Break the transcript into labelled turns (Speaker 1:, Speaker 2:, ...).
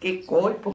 Speaker 1: Que corpo.